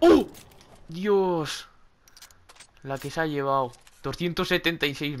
¡Oh! ¡Dios! La que se ha llevado 276 metros